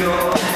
You.